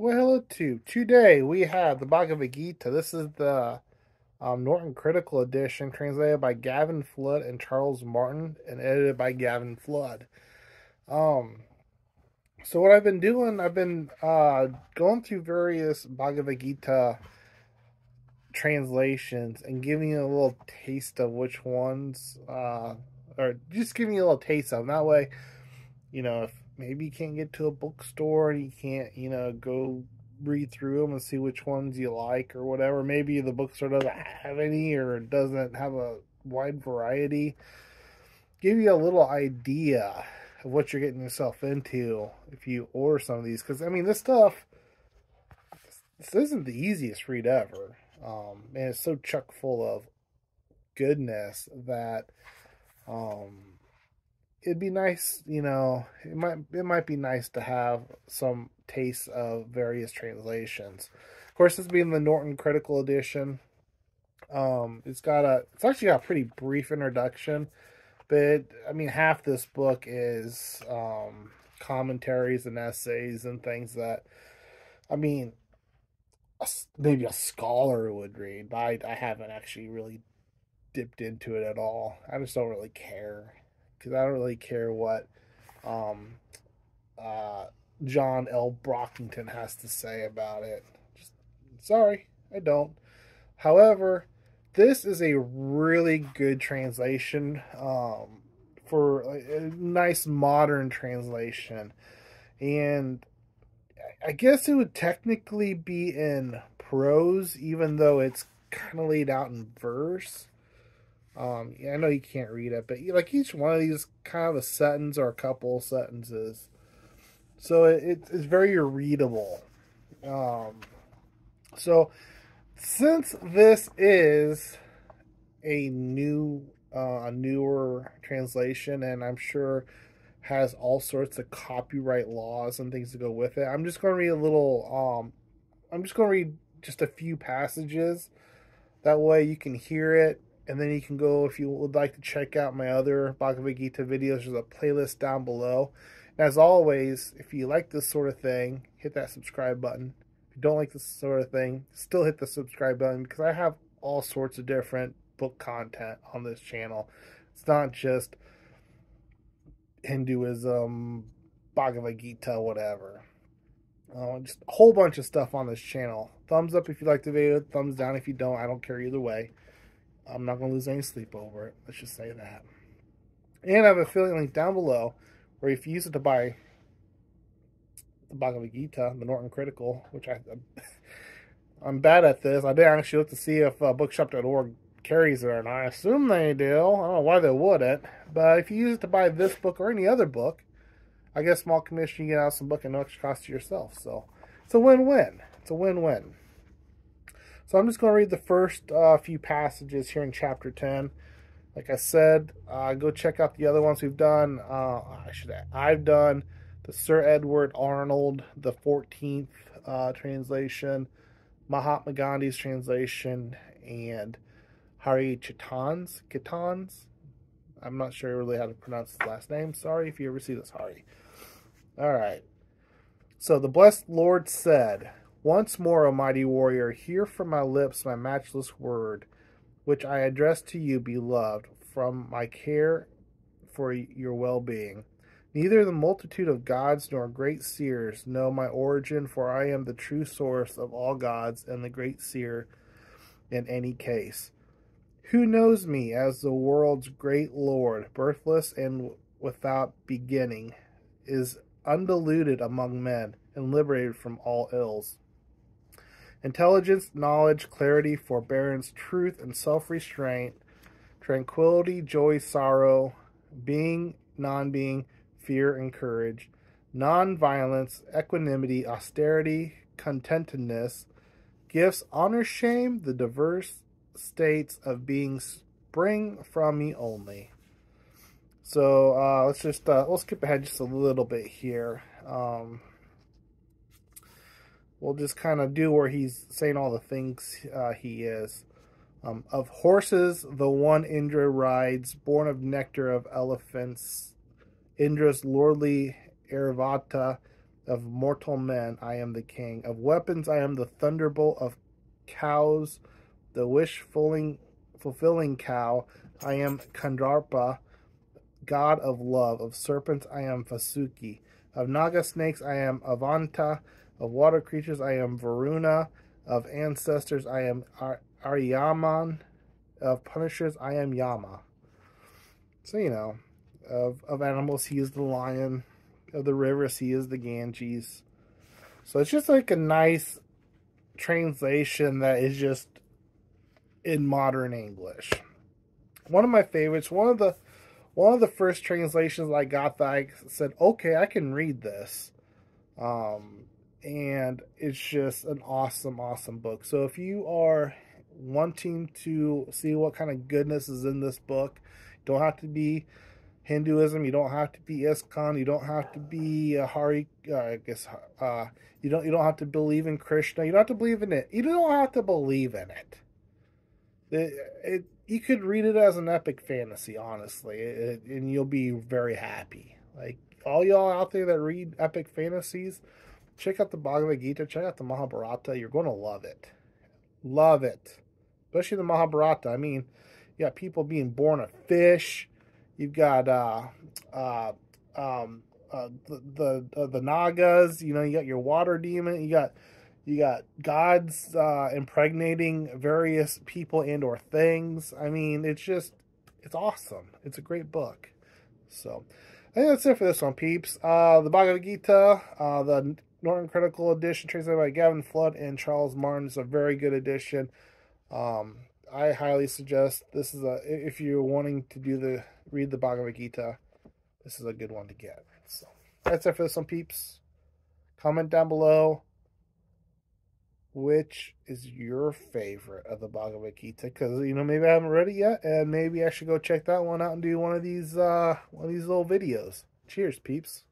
Well, hello to today we have the Bhagavad Gita. This is the um, Norton Critical Edition, translated by Gavin Flood and Charles Martin, and edited by Gavin Flood. Um, so what I've been doing, I've been uh, going through various Bhagavad Gita translations and giving you a little taste of which ones, uh, or just giving you a little taste of them. That way, you know, if maybe you can't get to a bookstore and you can't, you know, go read through them and see which ones you like or whatever. Maybe the bookstore doesn't have any or doesn't have a wide variety. Give you a little idea of what you're getting yourself into if you order some of these. Because, I mean, this stuff, this isn't the easiest read ever. Um, and it's so chock full of goodness that um, it'd be nice, you know, it might it might be nice to have some taste of various translations. Of course, this being the Norton Critical Edition, um, it's got a it's actually got a pretty brief introduction, but I mean half this book is um, commentaries and essays and things that, I mean, a, maybe a scholar would read, but I, I haven't actually really dipped into it at all. I just don't really care because I don't really care what um, uh, John L. Brockington has to say about it. Just, sorry, I don't. However, this is a really good translation um, for a nice modern translation. And I guess it would technically be in prose, even though it's kind of laid out in verse. Um, I know you can't read it, but like each one of these kind of a sentence or a couple sentences. So it, it's very readable. Um, so since this is a new, uh, a newer translation, and I'm sure has all sorts of copyright laws and things to go with it, I'm just going to read a little. Um, I'm just going to read just a few passages. That way you can hear it and then you can go if you would like to check out my other Bhagavad Gita videos. There's a playlist down below. And as always, if you like this sort of thing, hit that subscribe button. If you don't like this sort of thing, still hit the subscribe button because I have all sorts of different book content on this channel. It's not just Hinduism, Bhagavad Gita, whatever. Uh, just a whole bunch of stuff on this channel. Thumbs up if you like the video, thumbs down if you don't. I don't care either way. I'm not going to lose any sleep over it. Let's just say that. And I have a affiliate link down below where if you use it to buy the Bhagavad Gita, the Norton Critical, which I, I'm bad at this. I did actually look to see if uh, bookshop.org carries it, and I assume they do. I don't know why they wouldn't. But if you use it to buy this book or any other book, I guess small commission, you get out some book and no extra cost to yourself. So it's a win-win. It's a win-win. So I'm just going to read the first uh, few passages here in chapter 10. Like I said, uh, go check out the other ones we've done. Uh, I should add, I've done the Sir Edward Arnold, the 14th uh, translation, Mahatma Gandhi's translation, and Hari Chaitan's, Kitan's. I'm not sure really how to pronounce his last name. Sorry if you ever see this, Hari. All right. So the blessed Lord said, once more, O mighty warrior, hear from my lips my matchless word, which I address to you, beloved, from my care for your well being. Neither the multitude of gods nor great seers know my origin, for I am the true source of all gods and the great seer in any case. Who knows me as the world's great Lord, birthless and without beginning, is undiluted among men and liberated from all ills? Intelligence, knowledge, clarity, forbearance, truth, and self restraint, tranquility, joy, sorrow, being, non being, fear, and courage, non violence, equanimity, austerity, contentedness, gifts, honor, shame, the diverse states of being spring from me only. So uh, let's just uh, we'll skip ahead just a little bit here. Um, we'll just kind of do where he's saying all the things uh, he is. Um, of horses, the one Indra rides, born of nectar of elephants, Indra's lordly Airavata, Of mortal men, I am the king. Of weapons, I am the thunderbolt. Of cows, the wish fulfilling, fulfilling cow, I am Kandarpa. God of love. Of serpents, I am Vasuki. Of Naga snakes, I am Ananta. Of water creatures, I am Varuna. Of ancestors, I am Ar- Aryaman. Of punishers, I am Yama. So, you know, of, of animals, he is the lion. Of the rivers, he is the Ganges. So it's just like a nice translation that is just in modern English. One of my favorites, one of the one of the first translations I got that I said, okay, I can read this. Um, and it's just an awesome, awesome book. So if you are wanting to see what kind of goodness is in this book, don't have to be Hinduism. You don't have to be ISKCON. You don't have to be a Hari. Uh, I guess uh, you don't. You don't have to believe in Krishna. You don't have to believe in it. You don't have to believe in it. It, it you could read it as an epic fantasy, honestly, it, and you'll be very happy. Like all y'all out there that read epic fantasies, check out the Bhagavad Gita, check out the Mahabharata. You're going to love it, love it, especially the Mahabharata. I mean, you got people being born a fish. You've got uh, uh, um, uh, the the, uh, the Nagas. You know, you got your water demon. You got you got gods uh, impregnating various people and or things. I mean, it's just it's awesome. It's a great book. So I think that's it for this one, peeps. Uh, the Bhagavad Gita, uh, the Norton Critical Edition, translated by Gavin Flood and Charles Martin, is a very good edition. Um, I highly suggest this is a if you're wanting to do the read the Bhagavad Gita, this is a good one to get. So that's it for this one, peeps. Comment down below which is your favorite of the Bhagavad Gita? Because you know maybe I haven't read it yet, and maybe I should go check that one out and do one of these uh one of these little videos. Cheers, peeps.